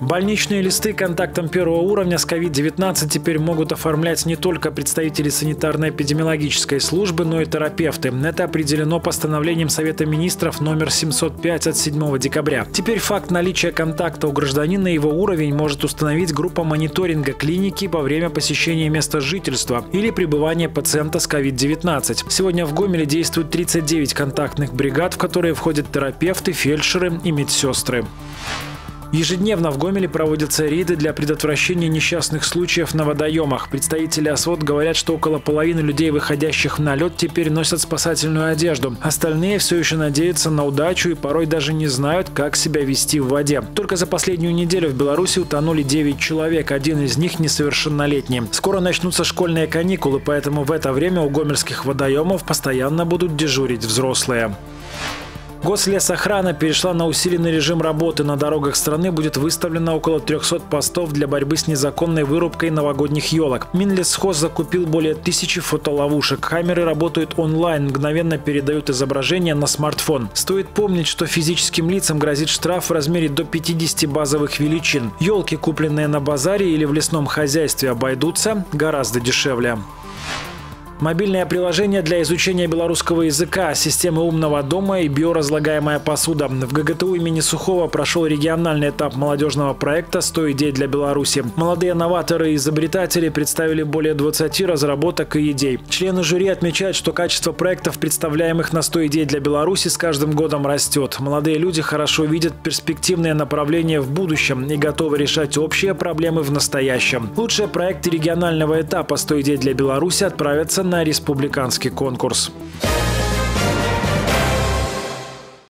Больничные листы контактом первого уровня с COVID-19 теперь могут оформлять не только представители санитарно-эпидемиологической службы, но и терапевты. Это определено постановлением Совета министров номер 705 от 7 декабря. Теперь факт наличия контакта у гражданина и его уровень может установить группа мониторинга клиники во время посещения места жительства или пребывания пациента с COVID-19. Сегодня в Гомеле действует 39 контактных бригад, в которые входят терапевты, фельдшеры и медсестры. Ежедневно в Гомеле проводятся рейды для предотвращения несчастных случаев на водоемах. Представители ОСВОД говорят, что около половины людей, выходящих на лед, теперь носят спасательную одежду. Остальные все еще надеются на удачу и порой даже не знают, как себя вести в воде. Только за последнюю неделю в Беларуси утонули 9 человек, один из них несовершеннолетний. Скоро начнутся школьные каникулы, поэтому в это время у гомельских водоемов постоянно будут дежурить взрослые. Гослесохрана перешла на усиленный режим работы. На дорогах страны будет выставлено около 300 постов для борьбы с незаконной вырубкой новогодних елок. Минлесхоз закупил более тысячи фотоловушек. Камеры работают онлайн, мгновенно передают изображения на смартфон. Стоит помнить, что физическим лицам грозит штраф в размере до 50 базовых величин. Елки, купленные на базаре или в лесном хозяйстве, обойдутся гораздо дешевле. Мобильное приложение для изучения белорусского языка, системы умного дома и биоразлагаемая посуда. В ГГТУ имени Сухого прошел региональный этап молодежного проекта «100 идей для Беларуси». Молодые новаторы и изобретатели представили более 20 разработок и идей. Члены жюри отмечают, что качество проектов, представляемых на 100 идей для Беларуси, с каждым годом растет. Молодые люди хорошо видят перспективные направления в будущем и готовы решать общие проблемы в настоящем. Лучшие проекты регионального этапа «100 идей для Беларуси» отправятся на республиканский конкурс.